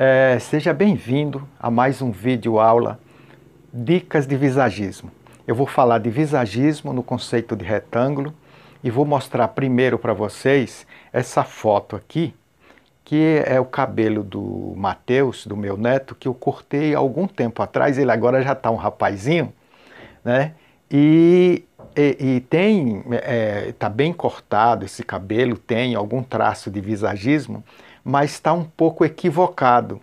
É, seja bem-vindo a mais um vídeo aula Dicas de Visagismo. Eu vou falar de visagismo no conceito de retângulo e vou mostrar primeiro para vocês essa foto aqui, que é o cabelo do Mateus, do meu neto, que eu cortei há algum tempo atrás, ele agora já está um rapazinho, né? E, e, e tem, está é, tá bem cortado esse cabelo, tem algum traço de visagismo, mas está um pouco equivocado.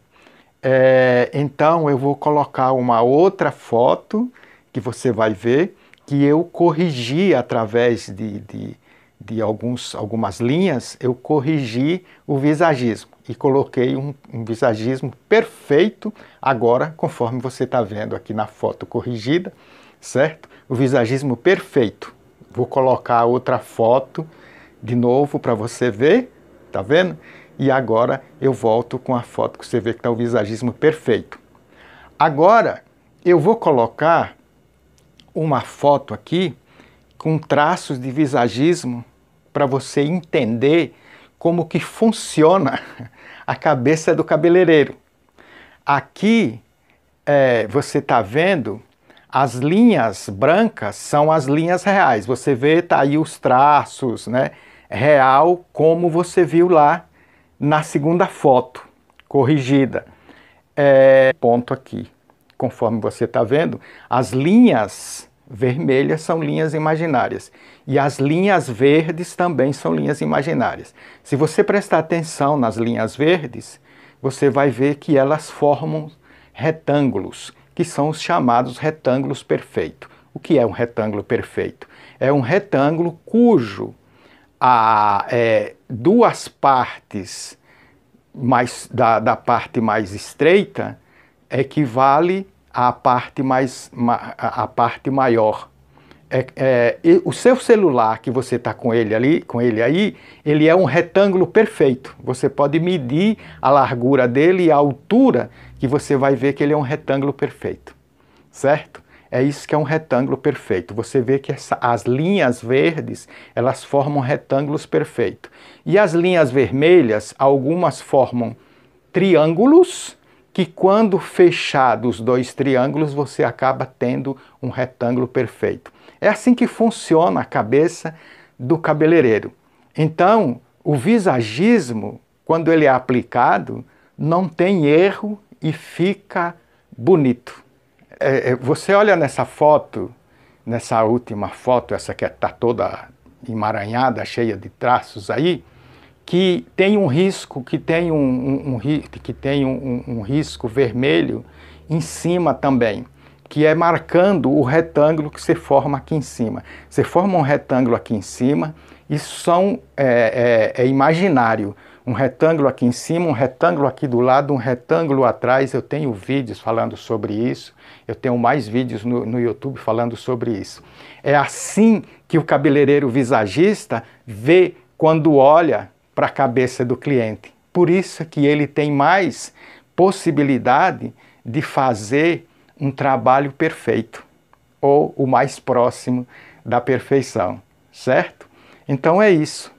É, então eu vou colocar uma outra foto que você vai ver que eu corrigi através de, de, de alguns, algumas linhas, eu corrigi o visagismo e coloquei um, um visagismo perfeito agora, conforme você está vendo aqui na foto corrigida, certo? O visagismo perfeito. Vou colocar outra foto de novo para você ver, tá vendo? E agora eu volto com a foto que você vê que está o visagismo perfeito. Agora eu vou colocar uma foto aqui com traços de visagismo para você entender como que funciona a cabeça do cabeleireiro. Aqui é, você está vendo as linhas brancas são as linhas reais. Você vê tá aí os traços, né? Real como você viu lá na segunda foto, corrigida. É, ponto aqui. Conforme você está vendo, as linhas vermelhas são linhas imaginárias e as linhas verdes também são linhas imaginárias. Se você prestar atenção nas linhas verdes, você vai ver que elas formam retângulos, que são os chamados retângulos perfeitos. O que é um retângulo perfeito? É um retângulo cujo a, é, duas partes mais, da, da parte mais estreita equivale à parte, mais, à parte maior. É, é, o seu celular que você está com ele ali, com ele aí, ele é um retângulo perfeito. Você pode medir a largura dele e a altura que você vai ver que ele é um retângulo perfeito, certo? É isso que é um retângulo perfeito. Você vê que essa, as linhas verdes, elas formam retângulos perfeitos. E as linhas vermelhas, algumas formam triângulos, que quando fechados dois triângulos, você acaba tendo um retângulo perfeito. É assim que funciona a cabeça do cabeleireiro. Então, o visagismo, quando ele é aplicado, não tem erro e fica bonito. É, é, você olha nessa foto, nessa última foto, essa que está toda emaranhada, cheia de traços aí, que tem um risco, que tem um, um, um que tem um, um, risco vermelho em cima também, que é marcando o retângulo que você forma aqui em cima. Você forma um retângulo aqui em cima, isso são, é, é, é imaginário um retângulo aqui em cima, um retângulo aqui do lado, um retângulo atrás. Eu tenho vídeos falando sobre isso, eu tenho mais vídeos no, no YouTube falando sobre isso. É assim que o cabeleireiro visagista vê quando olha para a cabeça do cliente. Por isso que ele tem mais possibilidade de fazer um trabalho perfeito ou o mais próximo da perfeição, certo? Então é isso.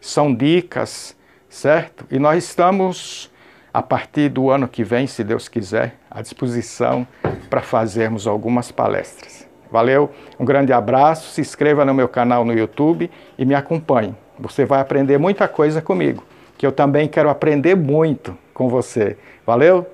São dicas certo? E nós estamos, a partir do ano que vem, se Deus quiser, à disposição para fazermos algumas palestras. Valeu, um grande abraço, se inscreva no meu canal no YouTube e me acompanhe. Você vai aprender muita coisa comigo, que eu também quero aprender muito com você. Valeu?